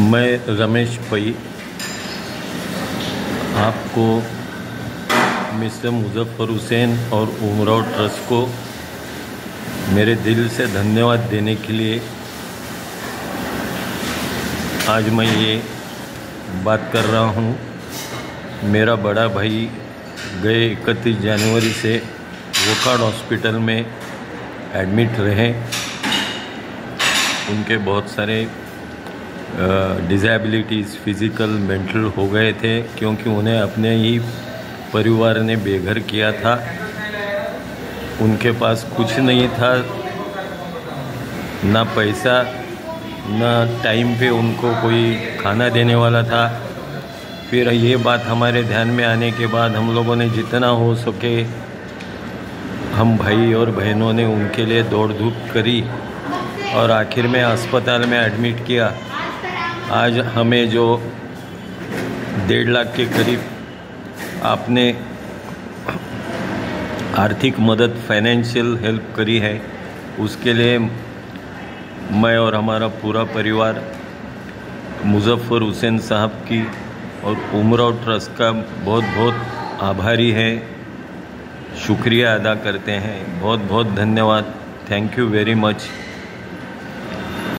मैं रमेश पई आपको मिस्टर मुजफ्फर हुसैन और उमराव ट्रस्ट को मेरे दिल से धन्यवाद देने के लिए आज मैं ये बात कर रहा हूँ। मेरा बड़ा भाई गए इकतीस जनवरी से वोकाड हॉस्पिटल में एडमिट रहे। उनके बहुत सारे डिज़ेबिलिटीज़ फ़िज़िकल मेंटल हो गए थे, क्योंकि उन्हें अपने ही परिवार ने बेघर किया था। उनके पास कुछ नहीं था, ना पैसा, ना टाइम पे उनको कोई खाना देने वाला था। फिर ये बात हमारे ध्यान में आने के बाद हम लोगों ने जितना हो सके हम भाई और बहनों ने उनके लिए दौड़ धूप करी और आखिर में अस्पताल में एडमिट किया। आज हमें जो डेढ़ लाख के करीब आपने आर्थिक मदद फाइनेंशियल हेल्प करी है, उसके लिए मैं और हमारा पूरा परिवार मुजफ्फ़र हुसैन साहब की और उमराव ट्रस्ट का बहुत बहुत आभारी है। शुक्रिया अदा करते हैं। बहुत बहुत धन्यवाद। Thank you very much